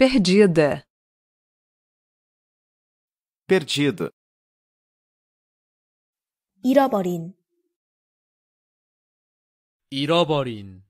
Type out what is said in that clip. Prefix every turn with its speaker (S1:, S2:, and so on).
S1: perdida,
S2: perdido,
S3: 잃어버린,
S4: 잃어버린.